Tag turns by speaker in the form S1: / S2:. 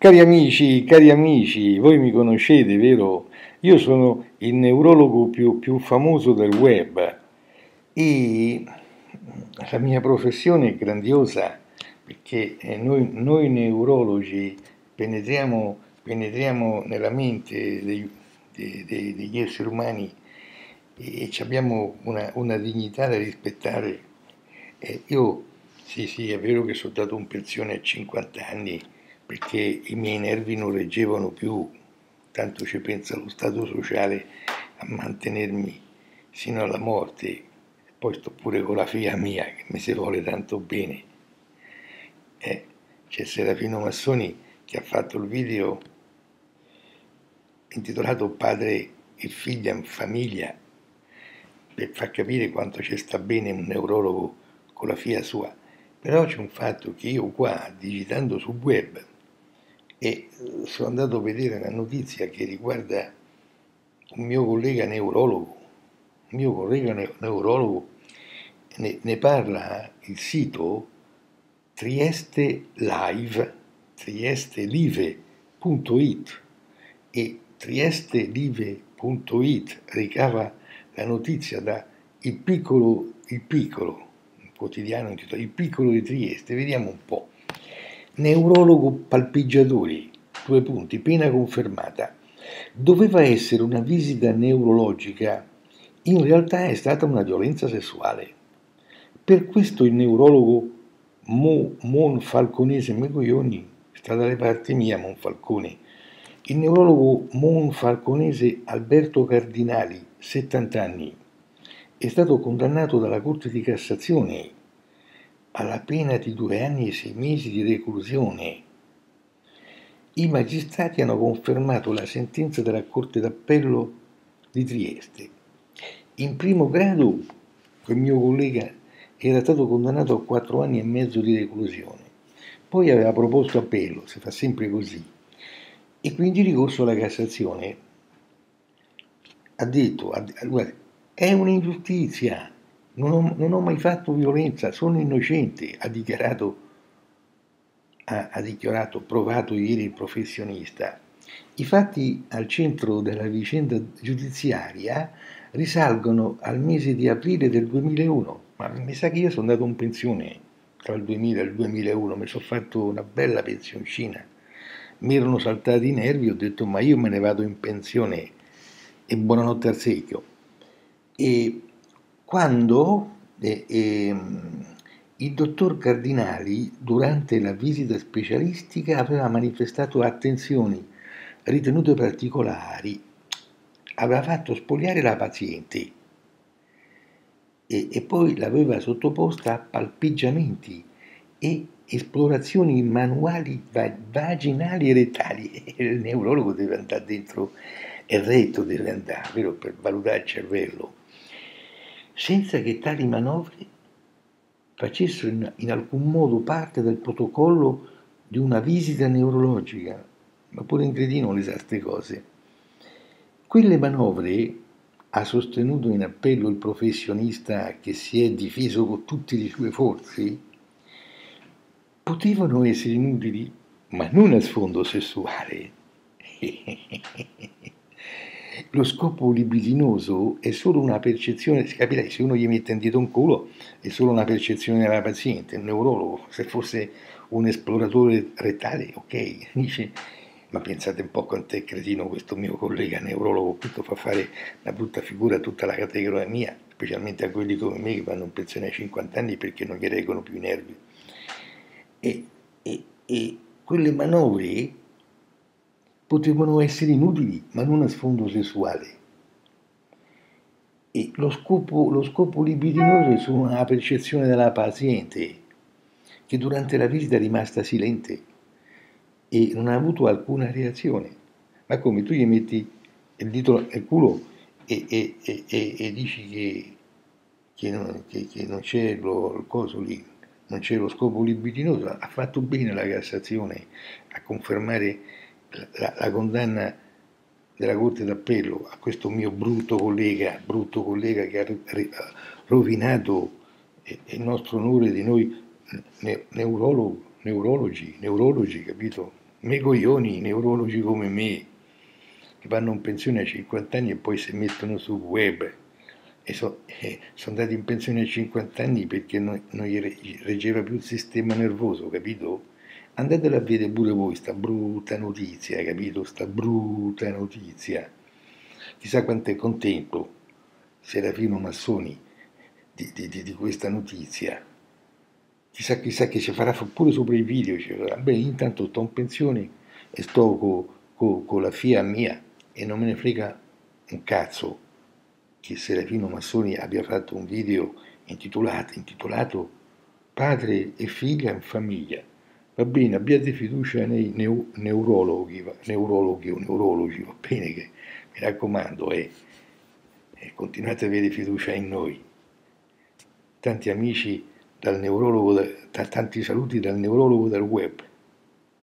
S1: Cari amici, cari amici, voi mi conoscete, vero? Io sono il neurologo più, più famoso del web e la mia professione è grandiosa perché eh, noi, noi neurologi penetriamo, penetriamo, nella mente dei, dei, dei, degli esseri umani e abbiamo una, una dignità da rispettare. Eh, io, sì, sì, è vero che sono dato un pensione a 50 anni, perché i miei nervi non reggevano più, tanto ci pensa lo Stato sociale a mantenermi sino alla morte, poi sto pure con la figlia mia che mi si vuole tanto bene. Eh, c'è Serafino Massoni che ha fatto il video intitolato Padre e figlia in famiglia per far capire quanto ci sta bene un neurologo con la figlia sua. Però c'è un fatto che io qua, digitando sul web, e sono andato a vedere una notizia che riguarda un mio collega neurologo, un mio collega neurologo ne, ne parla il sito Trieste Live, triestelive.it e triestelive.it ricava la notizia da Il Piccolo, il piccolo un quotidiano intitolato Il Piccolo di Trieste, vediamo un po'. Neurologo palpeggiatori, due punti, pena confermata. Doveva essere una visita neurologica, in realtà è stata una violenza sessuale. Per questo il neurologo Mo, Mon Falconese Megoglioni sta dalle parti mia Monfalcone. Il neurologo Mon Falconese Alberto Cardinali, 70 anni, è stato condannato dalla Corte di Cassazione alla pena di due anni e sei mesi di reclusione. I magistrati hanno confermato la sentenza della Corte d'Appello di Trieste. In primo grado, quel mio collega era stato condannato a quattro anni e mezzo di reclusione. Poi aveva proposto appello, si fa sempre così, e quindi ricorso alla Cassazione. Ha detto, è un'ingiustizia, non ho, non ho, mai fatto violenza, sono innocente, ha dichiarato, ha, ha dichiarato, provato ieri il professionista. I fatti al centro della vicenda giudiziaria risalgono al mese di aprile del 2001, ma mi sa che io sono andato in pensione tra il 2000 e il 2001, mi sono fatto una bella pensioncina, mi erano saltati i nervi, ho detto ma io me ne vado in pensione e buonanotte al secchio. E quando eh, eh, il dottor Cardinali, durante la visita specialistica, aveva manifestato attenzioni ritenute particolari, aveva fatto spogliare la paziente e, e poi l'aveva sottoposta a palpeggiamenti e esplorazioni manuali vaginali e rettali. E il neurologo deve andare dentro il retto, deve andare, vero, per valutare il cervello senza che tali manovre facessero in, in alcun modo parte del protocollo di una visita neurologica, ma pure in cretino le sa cose. Quelle manovre, ha sostenuto in appello il professionista che si è difeso con tutte le sue forze, potevano essere inutili, ma non a sfondo sessuale. lo scopo libidinoso è solo una percezione, capirai, se uno gli mette in dito un culo è solo una percezione della paziente, un neurologo, se fosse un esploratore rettale, ok, dice, ma pensate un po' quanto è cretino questo mio collega neurologo, questo fa fare una brutta figura a tutta la categoria mia, specialmente a quelli come me che vanno in pensione a 50 anni perché non gli reggono più i nervi. E, e, e quelle manovre potevano essere inutili, ma non a sfondo sessuale. E lo scopo, lo scopo libidinoso è solo una percezione della paziente, che durante la visita è rimasta silente e non ha avuto alcuna reazione. Ma come tu gli metti il dito nel culo e, e, e, e dici che, che, non, che, che non c'è lo, il coso lì, non c'è lo scopo libidinoso, ha fatto bene la Cassazione a confermare la, la condanna della Corte d'Appello a questo mio brutto collega, brutto collega che ha rovinato il nostro onore di noi neurologi, neurologi, neurologi, capito? me coglioni, neurologi come me, che vanno in pensione a 50 anni e poi si mettono sul web e so, eh, sono andati in pensione a 50 anni perché non, non gli reggeva più il sistema nervoso, capito? Andatela a vedere pure voi, sta brutta notizia, capito? Sta brutta notizia. Chissà quanto è contento Serafino Massoni di, di, di, di questa notizia. Chissà, chissà che ci farà pure sopra i video. Cioè, beh, intanto sto in pensione e sto con co, co la figlia mia e non me ne frega un cazzo che Serafino Massoni abbia fatto un video intitolato, intitolato Padre e figlia in famiglia. Va bene, abbiate fiducia nei neu neurologhi, neurologhi o neurologi, va bene che mi raccomando, eh, eh, continuate a avere fiducia in noi. Tanti amici dal neurologo, tanti saluti dal neurologo del web.